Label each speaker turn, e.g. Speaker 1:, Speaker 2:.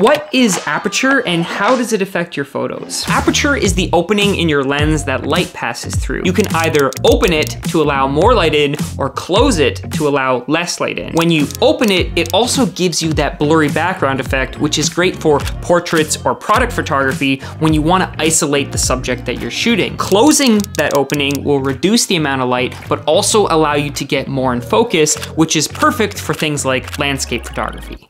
Speaker 1: What is aperture and how does it affect your photos? Aperture is the opening in your lens that light passes through. You can either open it to allow more light in or close it to allow less light in. When you open it, it also gives you that blurry background effect, which is great for portraits or product photography when you wanna isolate the subject that you're shooting. Closing that opening will reduce the amount of light, but also allow you to get more in focus, which is perfect for things like landscape photography.